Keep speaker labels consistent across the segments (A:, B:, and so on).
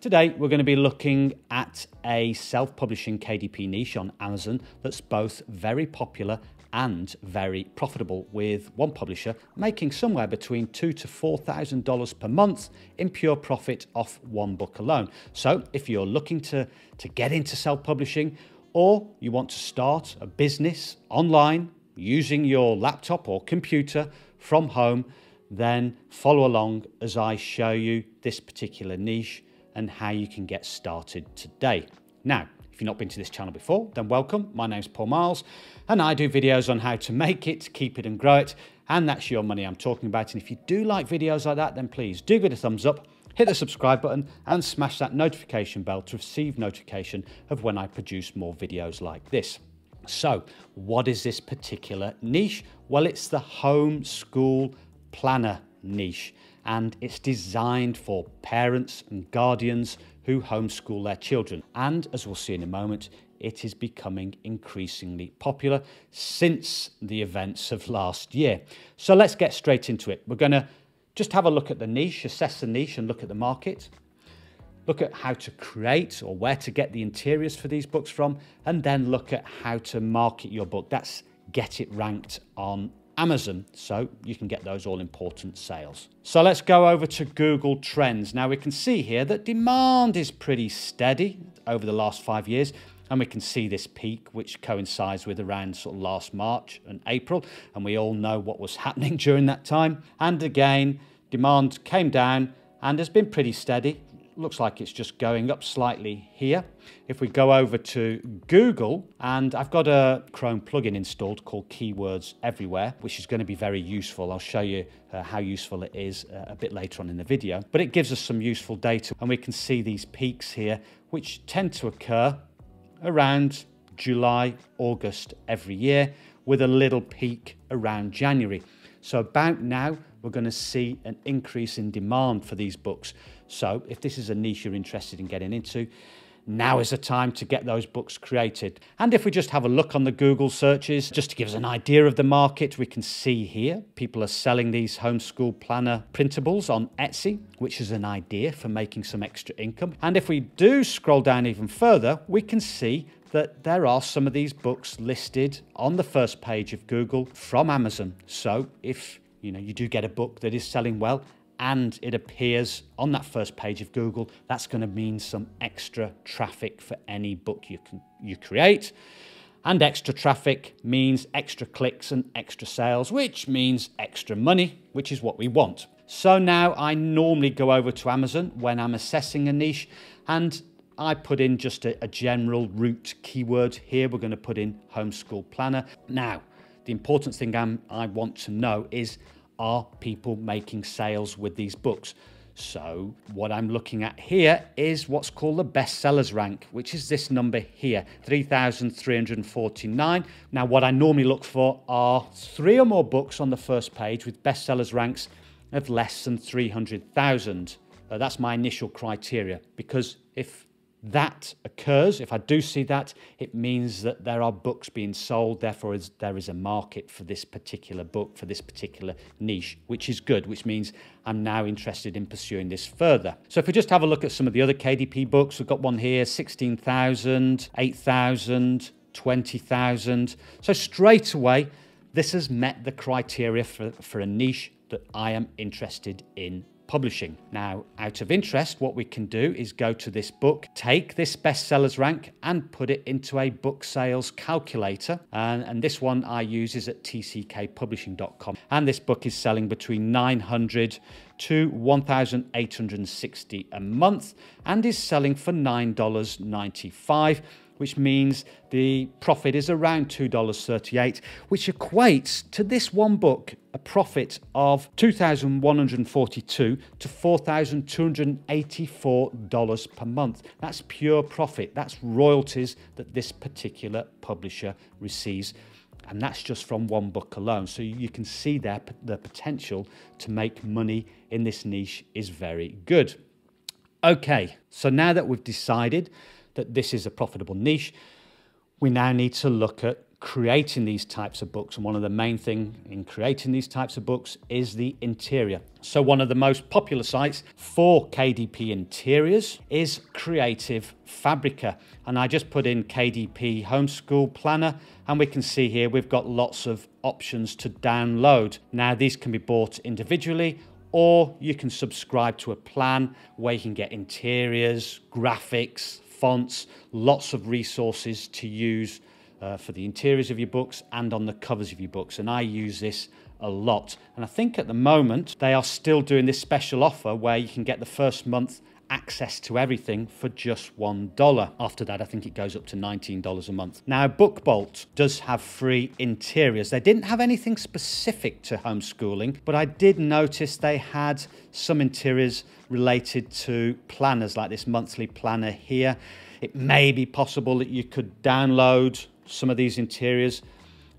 A: Today, we're going to be looking at a self publishing KDP niche on Amazon that's both very popular and very profitable with one publisher making somewhere between two to four thousand dollars per month in pure profit off one book alone. So if you're looking to, to get into self-publishing or you want to start a business online using your laptop or computer from home, then follow along as I show you this particular niche and how you can get started today. Now, if you've not been to this channel before, then welcome. My name's Paul Marles, and I do videos on how to make it, keep it, and grow it. And that's your money I'm talking about. And if you do like videos like that, then please do give it a thumbs up, hit the subscribe button, and smash that notification bell to receive notification of when I produce more videos like this. So, what is this particular niche? Well, it's the home school planner niche and it's designed for parents and guardians who homeschool their children. And as we'll see in a moment, it is becoming increasingly popular since the events of last year. So let's get straight into it. We're going to just have a look at the niche, assess the niche, and look at the market. Look at how to create or where to get the interiors for these books from, and then look at how to market your book. That's get it ranked on Amazon, so you can get those all important sales. So let's go over to Google Trends. Now we can see here that demand is pretty steady over the last five years. And we can see this peak, which coincides with around sort of last March and April. And we all know what was happening during that time. And again, demand came down and has been pretty steady looks like it's just going up slightly here. If we go over to Google, and I've got a Chrome plugin installed called Keywords Everywhere, which is going to be very useful. I'll show you uh, how useful it is uh, a bit later on in the video. But it gives us some useful data, and we can see these peaks here, which tend to occur around July, August every year, with a little peak around January. So about now, we're going to see an increase in demand for these books. So if this is a niche you're interested in getting into, now is the time to get those books created. And if we just have a look on the Google searches, just to give us an idea of the market, we can see here people are selling these homeschool planner printables on Etsy, which is an idea for making some extra income. And if we do scroll down even further, we can see that there are some of these books listed on the first page of Google from Amazon. So if you know you do get a book that is selling well and it appears on that first page of Google, that's going to mean some extra traffic for any book you can you create. And extra traffic means extra clicks and extra sales, which means extra money, which is what we want. So now I normally go over to Amazon when I'm assessing a niche and I put in just a, a general root keyword here. We're going to put in homeschool planner. Now, the important thing I'm, I want to know is are people making sales with these books? So what I'm looking at here is what's called the bestsellers rank, which is this number here, 3,349. Now, what I normally look for are three or more books on the first page with bestsellers ranks of less than 300,000. Uh, that's my initial criteria because if that occurs, if I do see that, it means that there are books being sold. Therefore, there is a market for this particular book, for this particular niche, which is good, which means I'm now interested in pursuing this further. So if we just have a look at some of the other KDP books, we've got one here 16,000, 8,000, 20,000. So straight away, this has met the criteria for, for a niche that I am interested in publishing. Now, out of interest, what we can do is go to this book, take this bestsellers rank and put it into a book sales calculator. And, and this one I use is at tckpublishing.com. And this book is selling between 900 to 1,860 a month and is selling for $9.95 which means the profit is around $2.38, which equates to this one book a profit of 2,142 to $4,284 per month. That's pure profit. That's royalties that this particular publisher receives. And that's just from one book alone. So you can see there the potential to make money in this niche is very good. Okay, so now that we've decided that this is a profitable niche, we now need to look at creating these types of books. And one of the main thing in creating these types of books is the interior. So one of the most popular sites for KDP interiors is Creative Fabrica. And I just put in KDP Homeschool Planner and we can see here we've got lots of options to download. Now these can be bought individually or you can subscribe to a plan where you can get interiors, graphics, fonts, lots of resources to use uh, for the interiors of your books and on the covers of your books. And I use this a lot. And I think at the moment they are still doing this special offer where you can get the first month access to everything for just $1. After that, I think it goes up to $19 a month. Now, BookBolt does have free interiors. They didn't have anything specific to homeschooling, but I did notice they had some interiors related to planners like this monthly planner here. It may be possible that you could download some of these interiors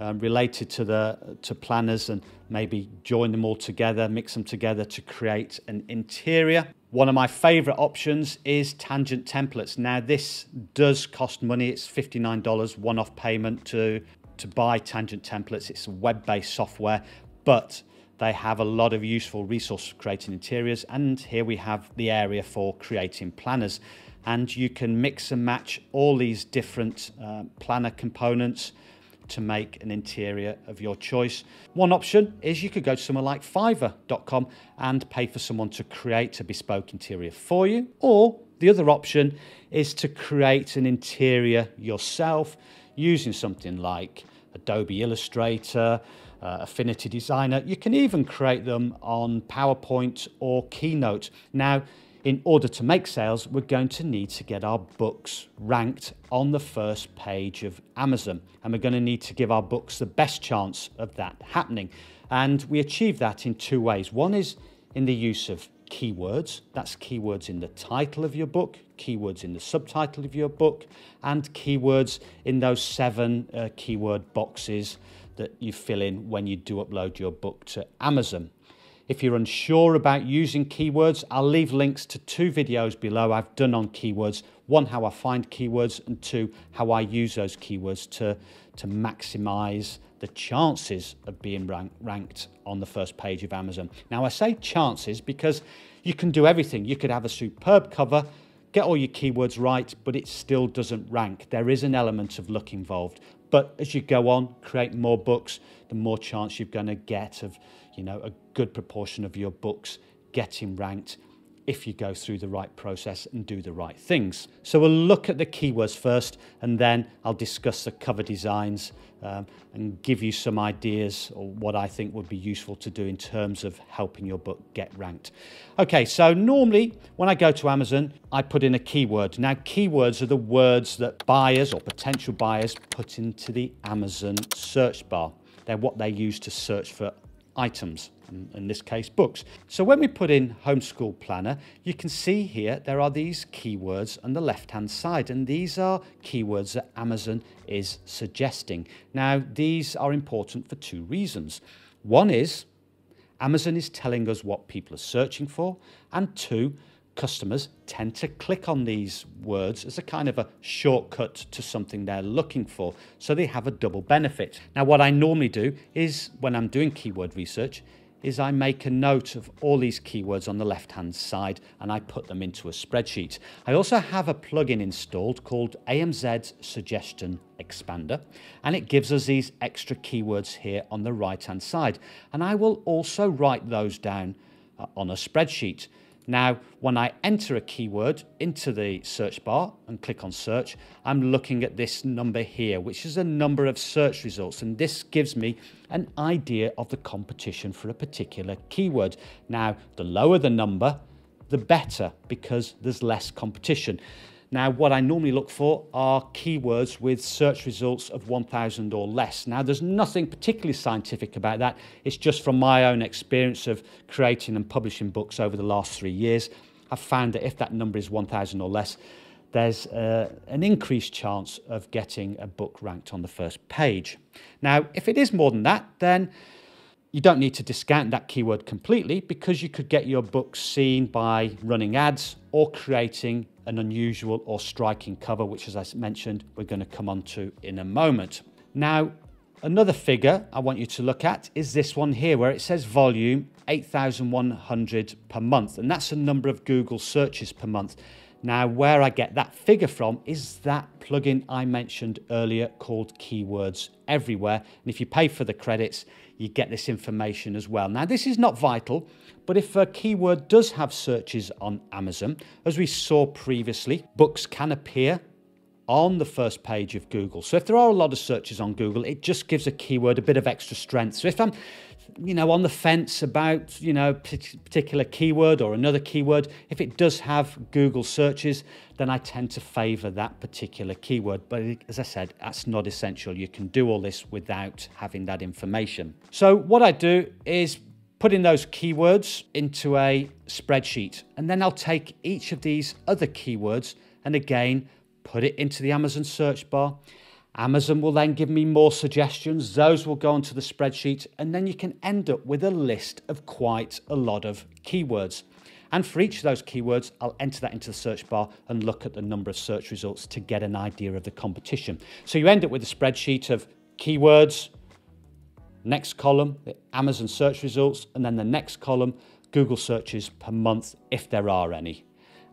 A: um, related to the to planners and maybe join them all together, mix them together to create an interior. One of my favorite options is Tangent Templates. Now this does cost money. It's $59 one-off payment to, to buy Tangent Templates. It's web-based software, but they have a lot of useful resources for creating interiors. And here we have the area for creating planners. And you can mix and match all these different uh, planner components to make an interior of your choice. One option is you could go to somewhere like fiverr.com and pay for someone to create a bespoke interior for you. Or the other option is to create an interior yourself using something like Adobe Illustrator, uh, Affinity Designer. You can even create them on PowerPoint or Keynote. Now, in order to make sales, we're going to need to get our books ranked on the first page of Amazon. And we're going to need to give our books the best chance of that happening. And we achieve that in two ways. One is in the use of keywords. That's keywords in the title of your book, keywords in the subtitle of your book, and keywords in those seven uh, keyword boxes that you fill in when you do upload your book to Amazon. If you're unsure about using keywords, I'll leave links to two videos below I've done on keywords. One, how I find keywords, and two, how I use those keywords to, to maximize the chances of being rank, ranked on the first page of Amazon. Now, I say chances because you can do everything. You could have a superb cover, get all your keywords right, but it still doesn't rank. There is an element of luck involved. But as you go on, create more books, the more chance you're going to get of, you know, a good proportion of your books getting ranked if you go through the right process and do the right things. So we'll look at the keywords first and then I'll discuss the cover designs um, and give you some ideas or what I think would be useful to do in terms of helping your book get ranked. Okay, so normally when I go to Amazon, I put in a keyword. Now keywords are the words that buyers or potential buyers put into the Amazon search bar. They're what they use to search for items, in this case books. So when we put in homeschool planner, you can see here there are these keywords on the left hand side and these are keywords that Amazon is suggesting. Now these are important for two reasons. One is Amazon is telling us what people are searching for and two, customers tend to click on these words as a kind of a shortcut to something they're looking for. So they have a double benefit. Now, what I normally do is when I'm doing keyword research, is I make a note of all these keywords on the left hand side and I put them into a spreadsheet. I also have a plugin installed called AMZ Suggestion Expander and it gives us these extra keywords here on the right hand side and I will also write those down uh, on a spreadsheet. Now, when I enter a keyword into the search bar and click on search, I'm looking at this number here, which is a number of search results. And this gives me an idea of the competition for a particular keyword. Now, the lower the number, the better because there's less competition. Now, what I normally look for are keywords with search results of 1,000 or less. Now, there's nothing particularly scientific about that. It's just from my own experience of creating and publishing books over the last three years. I've found that if that number is 1,000 or less, there's uh, an increased chance of getting a book ranked on the first page. Now, if it is more than that, then you don't need to discount that keyword completely because you could get your book seen by running ads or creating an unusual or striking cover, which, as I mentioned, we're going to come on to in a moment. Now, another figure I want you to look at is this one here where it says volume 8,100 per month. And that's the number of Google searches per month. Now, where I get that figure from is that plugin I mentioned earlier called Keywords Everywhere. And if you pay for the credits, you get this information as well. Now, this is not vital, but if a keyword does have searches on Amazon, as we saw previously, books can appear on the first page of Google. So if there are a lot of searches on Google, it just gives a keyword a bit of extra strength. So if I'm you know, on the fence about, you know, particular keyword or another keyword, if it does have Google searches, then I tend to favor that particular keyword. But as I said, that's not essential. You can do all this without having that information. So what I do is put in those keywords into a spreadsheet, and then I'll take each of these other keywords and again, put it into the Amazon search bar Amazon will then give me more suggestions. Those will go onto the spreadsheet, and then you can end up with a list of quite a lot of keywords. And for each of those keywords, I'll enter that into the search bar and look at the number of search results to get an idea of the competition. So you end up with a spreadsheet of keywords, next column, the Amazon search results, and then the next column, Google searches per month, if there are any.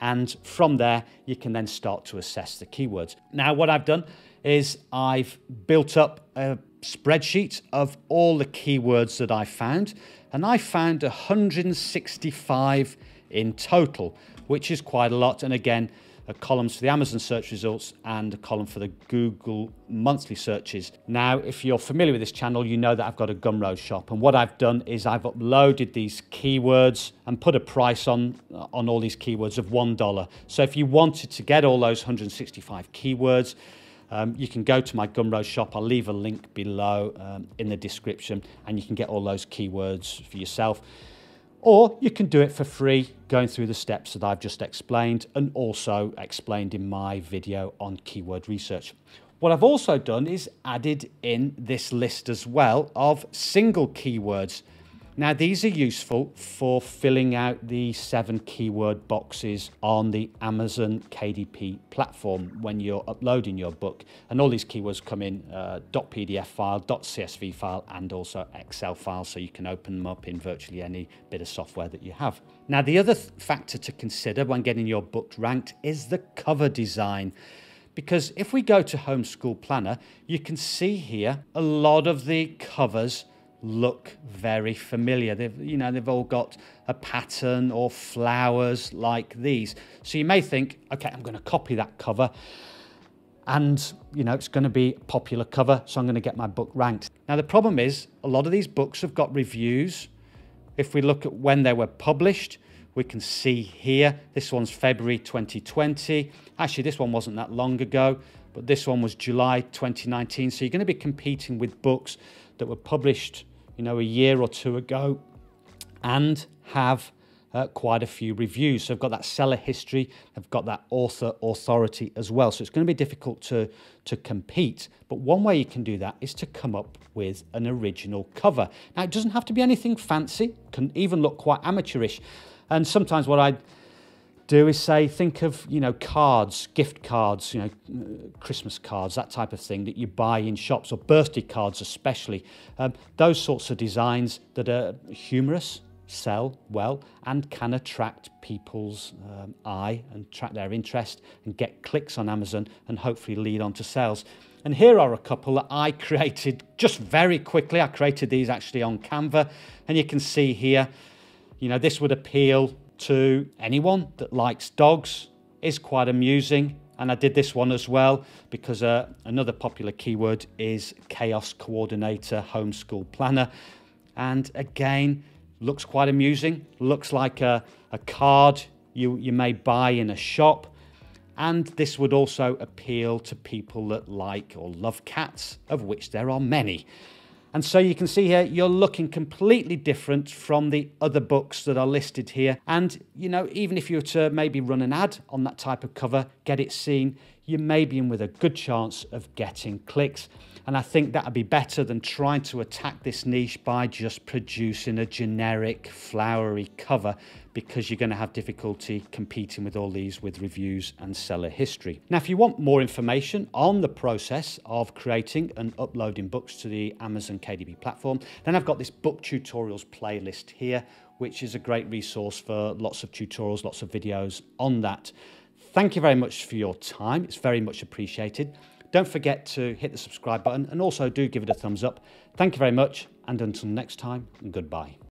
A: And from there, you can then start to assess the keywords. Now, what I've done is I've built up a spreadsheet of all the keywords that I found, and I found 165 in total, which is quite a lot. And again, a columns for the Amazon search results and a column for the Google monthly searches. Now, if you're familiar with this channel, you know that I've got a Gumroad shop. And what I've done is I've uploaded these keywords and put a price on, on all these keywords of $1. So if you wanted to get all those 165 keywords, um, you can go to my Gumroad shop. I'll leave a link below um, in the description and you can get all those keywords for yourself. Or you can do it for free going through the steps that I've just explained and also explained in my video on keyword research. What I've also done is added in this list as well of single keywords now, these are useful for filling out the seven keyword boxes on the Amazon KDP platform when you're uploading your book. And all these keywords come in uh, .pdf file, .csv file, and also Excel file, so you can open them up in virtually any bit of software that you have. Now, the other th factor to consider when getting your book ranked is the cover design because if we go to Homeschool Planner, you can see here a lot of the covers look very familiar. They've, you know, they've all got a pattern or flowers like these. So you may think, okay, I'm going to copy that cover and, you know, it's going to be a popular cover, so I'm going to get my book ranked. Now, the problem is a lot of these books have got reviews. If we look at when they were published, we can see here, this one's February 2020. Actually, this one wasn't that long ago, but this one was July 2019. So you're going to be competing with books that were published you know, a year or two ago and have uh, quite a few reviews. So I've got that seller history, I've got that author authority as well. So it's going to be difficult to, to compete. But one way you can do that is to come up with an original cover. Now, it doesn't have to be anything fancy, can even look quite amateurish. And sometimes what I do is say, think of, you know, cards, gift cards, you know, Christmas cards, that type of thing that you buy in shops or birthday cards especially. Um, those sorts of designs that are humorous, sell well and can attract people's um, eye and attract their interest and get clicks on Amazon and hopefully lead on to sales. And here are a couple that I created just very quickly. I created these actually on Canva and you can see here, you know, this would appeal to anyone that likes dogs is quite amusing. And I did this one as well because uh, another popular keyword is chaos coordinator homeschool planner. And again, looks quite amusing. Looks like a, a card you, you may buy in a shop. And this would also appeal to people that like or love cats, of which there are many. And so you can see here, you're looking completely different from the other books that are listed here. And, you know, even if you were to maybe run an ad on that type of cover, get it seen, you may be in with a good chance of getting clicks. And I think that would be better than trying to attack this niche by just producing a generic flowery cover because you're going to have difficulty competing with all these with reviews and seller history. Now, if you want more information on the process of creating and uploading books to the Amazon KDP platform, then I've got this book tutorials playlist here, which is a great resource for lots of tutorials, lots of videos on that. Thank you very much for your time. It's very much appreciated. Don't forget to hit the subscribe button and also do give it a thumbs up. Thank you very much, and until next time, goodbye.